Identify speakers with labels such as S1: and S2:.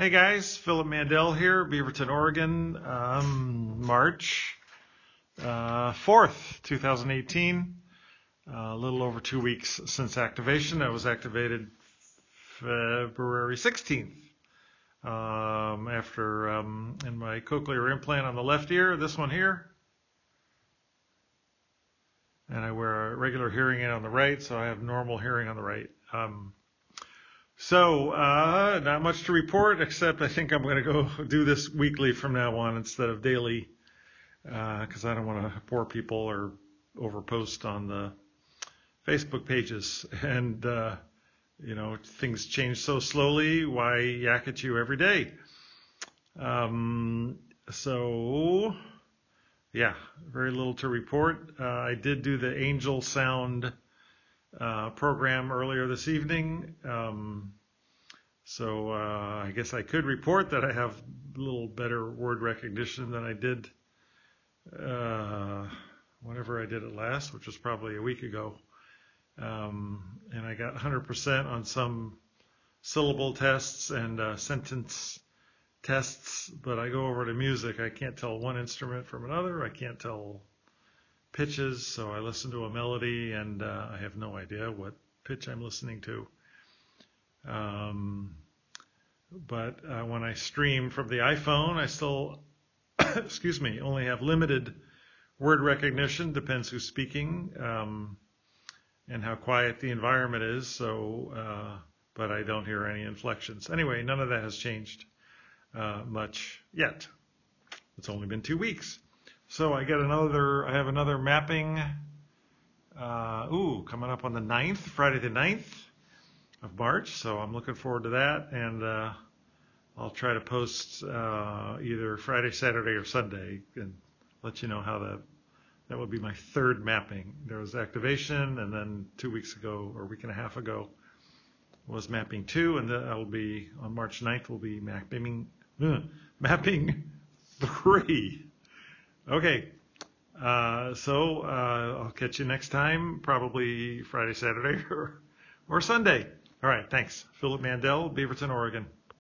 S1: Hey guys, Philip Mandel here, Beaverton, Oregon, um, March uh, 4th, 2018. Uh, a little over two weeks since activation. I was activated February 16th um, after um, in my cochlear implant on the left ear, this one here. And I wear a regular hearing aid on the right, so I have normal hearing on the right. Um, so, uh, not much to report, except I think I'm going to go do this weekly from now on instead of daily, because uh, I don't want to bore people or overpost on the Facebook pages. And, uh, you know, things change so slowly. Why yak at you every day? Um, so, yeah, very little to report. Uh, I did do the Angel Sound uh, program earlier this evening. Um, so uh, I guess I could report that I have a little better word recognition than I did uh, whenever I did it last, which was probably a week ago. Um, and I got 100% on some syllable tests and uh, sentence tests, but I go over to music. I can't tell one instrument from another. I can't tell pitches, so I listen to a melody and uh, I have no idea what pitch I'm listening to. Um, but uh, when I stream from the iPhone, I still, excuse me, only have limited word recognition. Depends who's speaking um, and how quiet the environment is. So, uh, but I don't hear any inflections. Anyway, none of that has changed uh, much yet. It's only been two weeks. So I get another, I have another mapping, uh, ooh, coming up on the 9th, Friday the 9th of March. So I'm looking forward to that. And, uh, I'll try to post, uh, either Friday, Saturday, or Sunday and let you know how that, that would be my third mapping. There was activation and then two weeks ago or a week and a half ago was mapping two and then I'll be on March 9th, we'll be mapping, mapping three. Okay. Uh, so uh, I'll catch you next time, probably Friday, Saturday, or, or Sunday. All right. Thanks. Philip Mandel, Beaverton, Oregon.